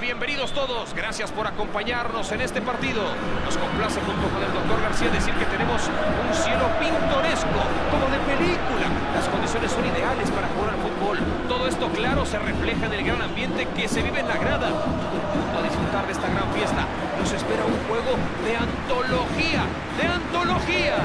Bienvenidos todos. Gracias por acompañarnos en este partido. Nos complace junto con el doctor García decir que tenemos un cielo pintoresco, como de película. Las condiciones son ideales para jugar al fútbol. Todo esto, claro, se refleja en el gran ambiente que se vive en la grada. A disfrutar de esta gran fiesta, nos espera un juego de antología, de antología.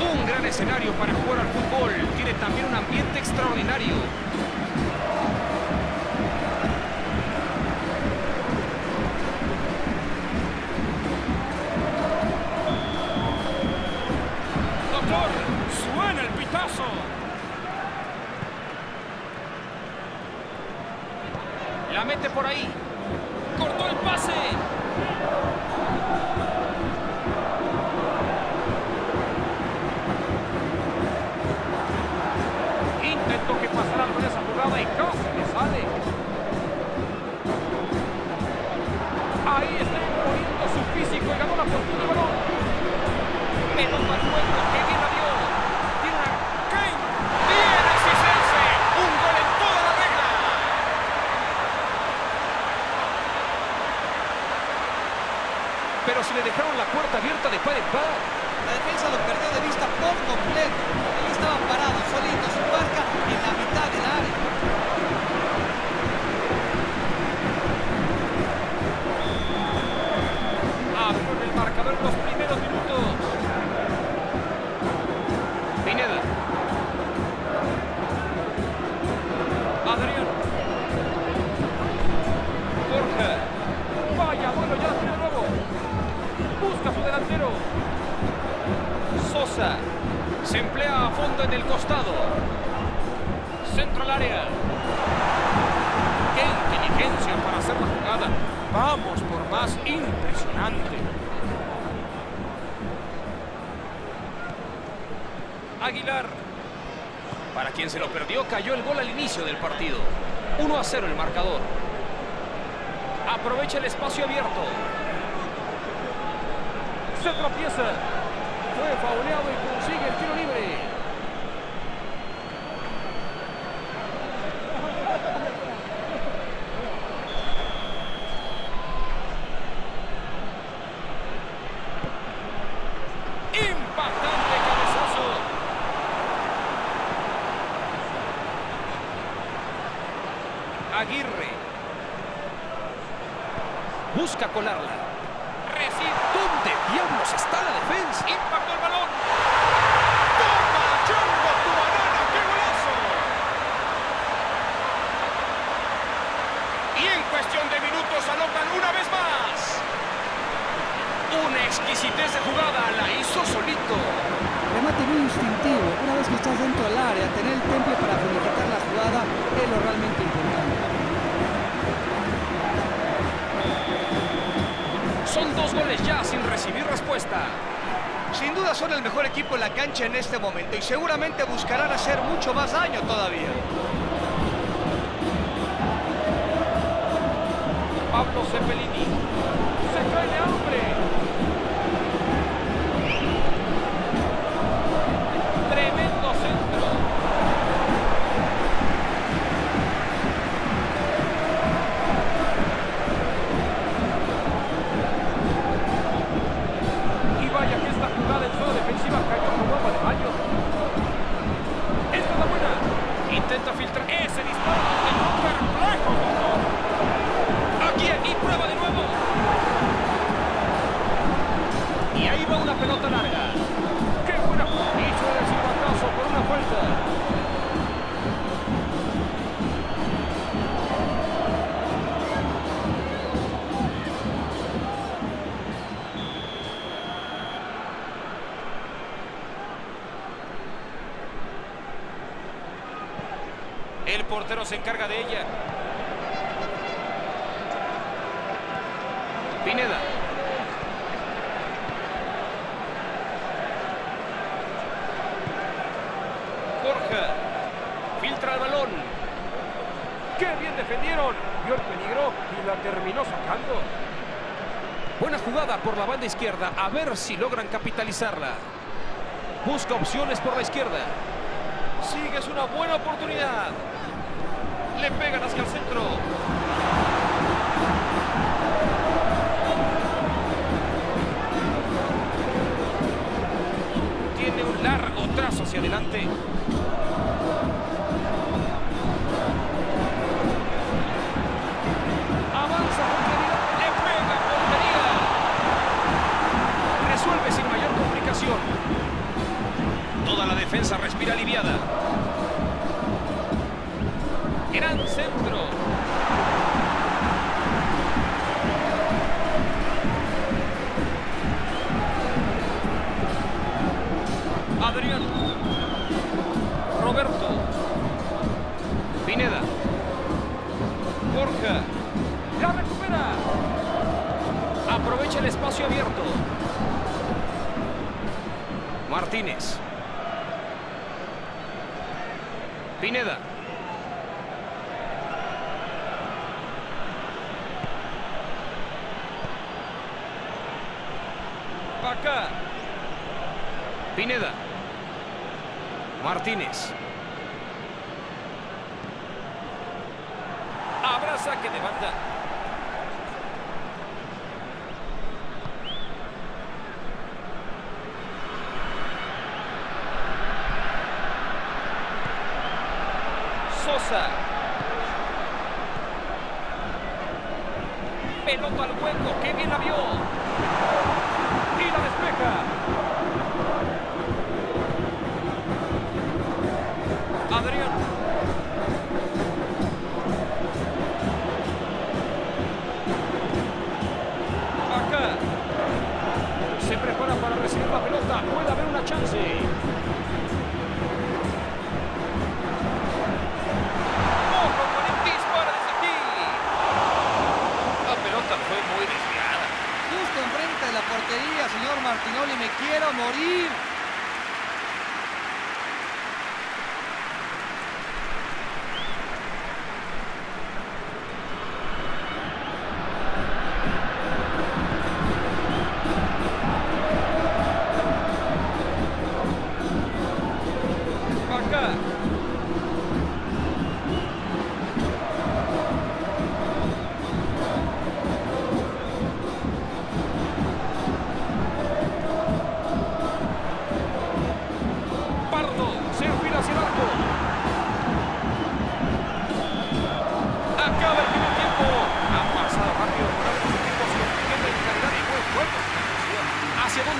Un gran escenario para jugar al fútbol. Tiene también un ambiente extraordinario. Centro al área. ¡Qué inteligencia para hacer la jugada! Vamos por más impresionante. Aguilar. Para quien se lo perdió, cayó el gol al inicio del partido. 1 a 0 el marcador. Aprovecha el espacio abierto. Se tropieza. Fue fauleado y consigue el tiro libre. Busca colarla. Recibe. ¿Dónde diablos está la defensa? Impactó el balón. ¡Toma, tu banana! ¡Qué golazo! Y en cuestión de minutos anotan una vez más. Una exquisitez de jugada, la hizo solito. Remate muy instintivo. Una vez que estás dentro del área, tener el temple para finiquitar la jugada es lo realmente importante. Goles ya sin recibir respuesta. Sin duda son el mejor equipo en la cancha en este momento y seguramente buscarán hacer mucho más daño todavía. Pablo Cepelini. Se cae de hambre. after Esen. He's El portero se encarga de ella. Pineda. Borja. Filtra el balón. ¡Qué bien defendieron! Vio el peligro y la terminó sacando. Buena jugada por la banda izquierda. A ver si logran capitalizarla. Busca opciones por la izquierda. Sigue, es una buena oportunidad. Le pegan hacia el centro. Tiene un largo trazo hacia adelante. Avanza portería. Le pega portería. Resuelve sin mayor complicación. Toda la defensa respira aliviada. Gran centro. Adrián. Roberto. Pineda. Borja. La recupera. Aprovecha el espacio abierto. Martínez. Pineda. Pineda. Martínez. Abraza que levanta. Sosa. Pelota al hueco, que bien la vio.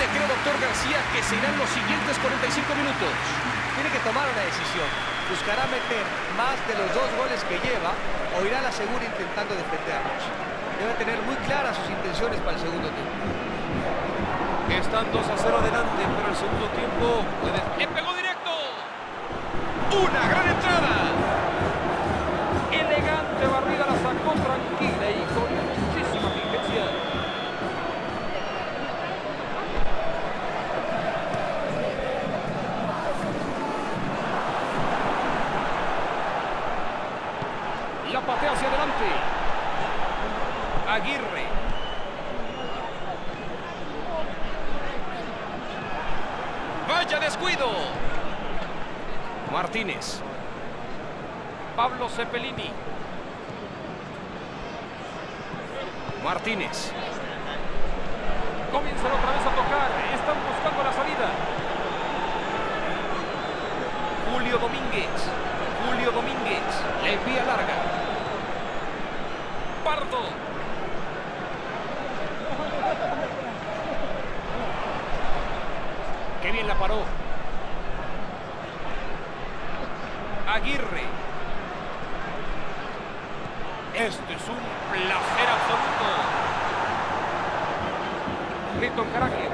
¿Hacia dónde cree doctor García que se irán los siguientes 45 minutos? Tiene que tomar una decisión. Buscará meter más de los dos goles que lleva o irá a la segura intentando defenderlos. Debe tener muy claras sus intenciones para el segundo tiempo. Están 2 a 0 adelante, pero el segundo tiempo puede... ¡Le pegó directo! ¡Una gran entrada! Aguirre. Vaya descuido. Martínez. Pablo Cepelini. Martínez. Comienzan otra vez a tocar. Están buscando la salida. Julio Domínguez. Julio Domínguez. Le envía larga. Pardo. Qué bien la paró. Aguirre. Este es un placer absoluto. Milton Caraque.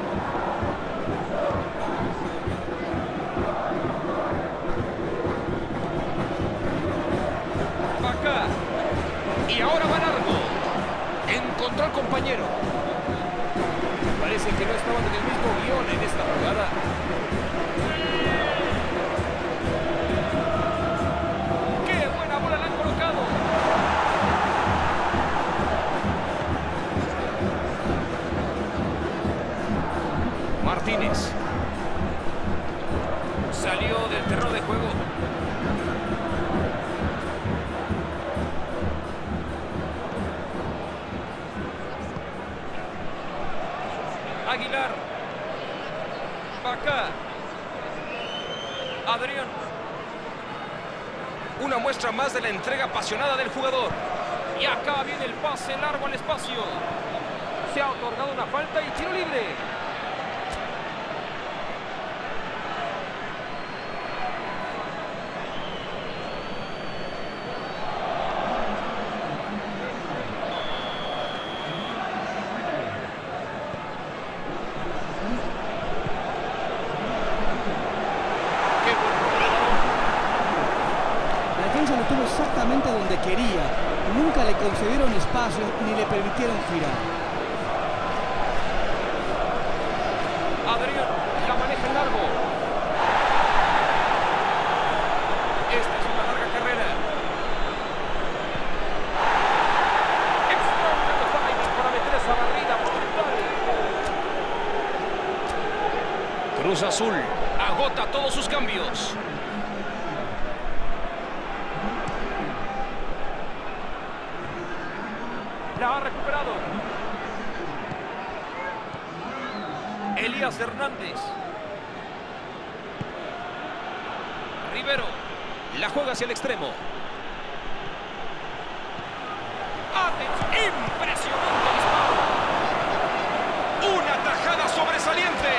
Acá. Y ahora va largo. Encontró al compañero. Parece que no estaban en el mismo guion en esta jugada. Martínez. Salió del terreno de juego. Aguilar. Acá. Adrián. Una muestra más de la entrega apasionada del jugador. Y acá viene el pase largo al espacio. Se ha otorgado una falta y tiro libre. Permitieron girar. Adrián la maneja en largo. Esta es una larga carrera. Extraordinario timing para meter esa barrida. Cruz Azul agota todos sus cambios. Elías Hernández. Rivero. La juega hacia el extremo. ¡Atención! ¡Impresionante disparo! ¡Una tajada sobresaliente!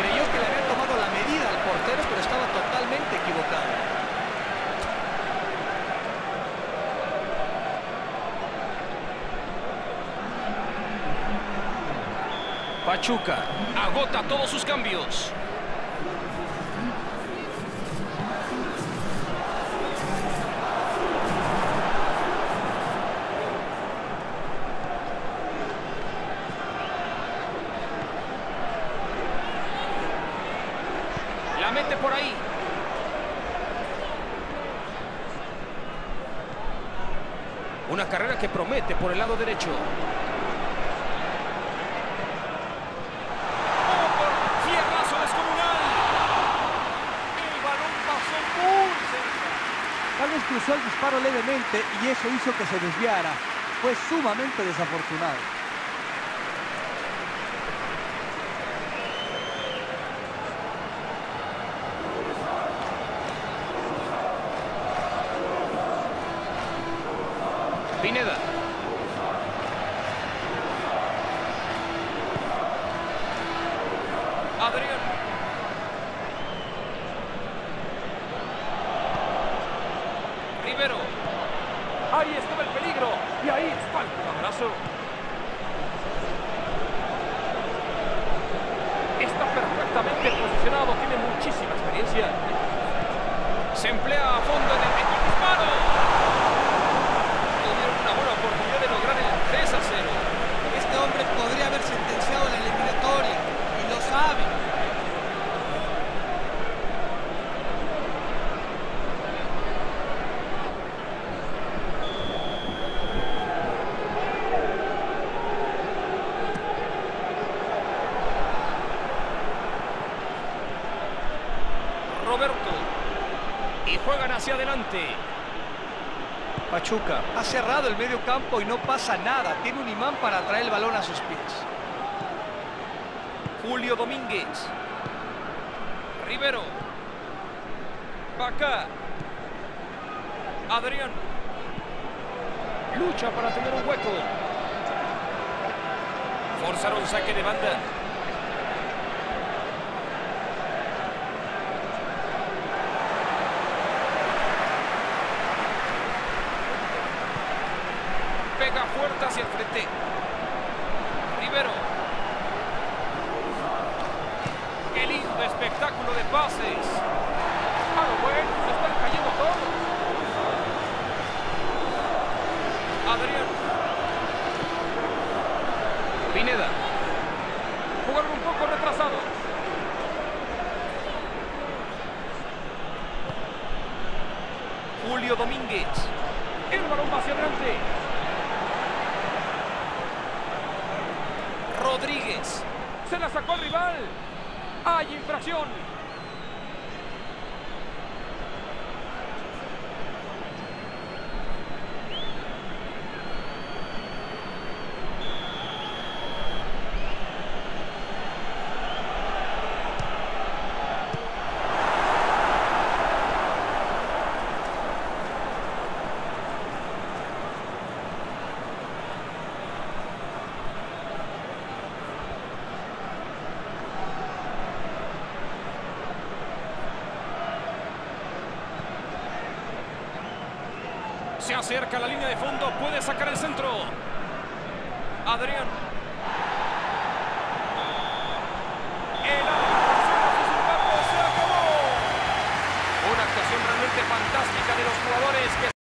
Creyó que le había tomado la medida al portero, pero estaba totalmente equivocado. Pachuca agota todos sus cambios. La mete por ahí. Una carrera que promete por el lado derecho. Fierrazo descomunal. El balón pasó muy cerca. Tal vez cruzó el disparo levemente y eso hizo que se desviara. Fue sumamente desafortunado. Pineda. Adrián. Rivero. Ahí estaba el peligro. Y ahí falta un abrazo. Está perfectamente posicionado. Tiene muchísima experiencia. Se emplea a fondo en el en el disparo. Tuvieron una buena oportunidad de lograr el 3 a 0. Este hombre podría haber sentenciado la eliminatoria y lo sabe. Roberto. Y juegan hacia adelante. Pachuca ha cerrado el medio campo y no pasa nada. Tiene un imán para traer el balón a sus pies. Julio Domínguez. Rivero. Acá. Adrián. Lucha para tener un hueco. Forzaron saque de banda. Pega fuerte hacia el frente. Rivero. ¡Qué lindo espectáculo de pases! ¡A lo bueno! ¡Se están cayendo todos! Adrián. Pineda. Jugaron un poco retrasados. Julio Domínguez. El balón va hacia adelante. Rodríguez. Se la sacó el rival. Hay infracción. Acerca a la línea de fondo, puede sacar el centro. Adrián